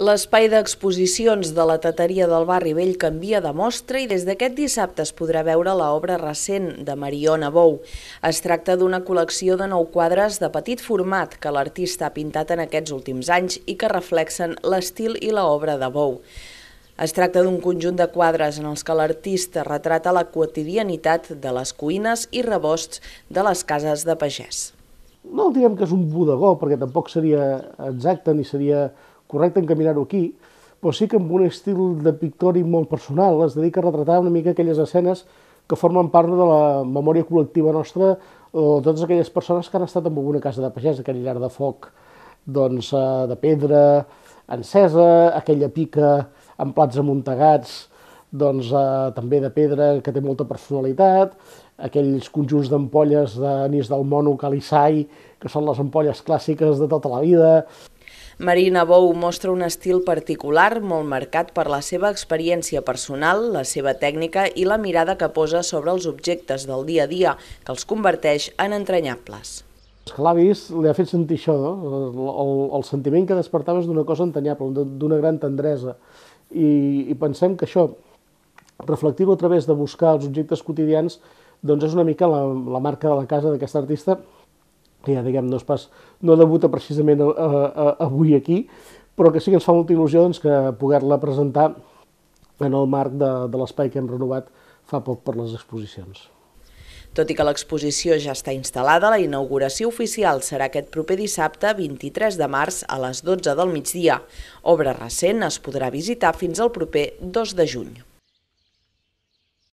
L'espai d'exposicions de la Tateria del Barri Vell canvia de mostra i des d'aquest dissabte es podrà veure l'obra recent de Mariona Bou. Es tracta d'una col·lecció de nou quadres de petit format que l'artista ha pintat en aquests últims anys i que reflexen l'estil i l'obra de Bou. Es tracta d'un conjunt de quadres en els que l'artista retrata la quotidianitat de les cuines i rebosts de les cases de pagès. No diguem que és un bodegó, perquè tampoc seria exacte ni seria correcte encaminar-ho aquí, però sí que amb un estil de pictòric molt personal es dedica a retratar una mica aquelles escenes que formen part de la memòria col·lectiva nostra o totes aquelles persones que han estat en alguna casa de pagès, aquell llar de foc doncs, eh, de pedra encesa, aquella pica amb plats amuntegats, doncs, eh, també de pedra que té molta personalitat, aquells conjunts d'ampolles d'anís del mono calissai, que són les ampolles clàssiques de tota la vida, Marina Bou mostra un estil particular molt marcat per la seva experiència personal, la seva tècnica i la mirada que posa sobre els objectes del dia a dia, que els converteix en entranyables. L'ha vist, li ha fet sentir això, no? el, el, el sentiment que despertava és d'una cosa entanyable, d'una gran tendresa. I, I pensem que això, reflectir-ho a través de buscar els objectes quotidians, doncs és una mica la, la marca de la casa d'aquest artista que ja diguem, no, és pas, no debuta precisament a, a, a, avui aquí, però que sí que ens fa molta il·lusió doncs, que poder-la presentar en el marc de, de l'espai que hem renovat fa poc per les exposicions. Tot i que l'exposició ja està instal·lada, la inauguració oficial serà aquest proper dissabte 23 de març a les 12 del migdia. Obra recent es podrà visitar fins al proper 2 de juny.